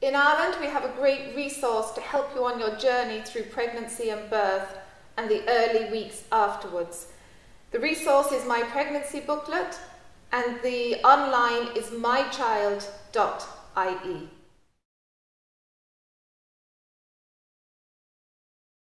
In Ireland, we have a great resource to help you on your journey through pregnancy and birth and the early weeks afterwards. The resource is my pregnancy booklet, and the online is mychild.ie.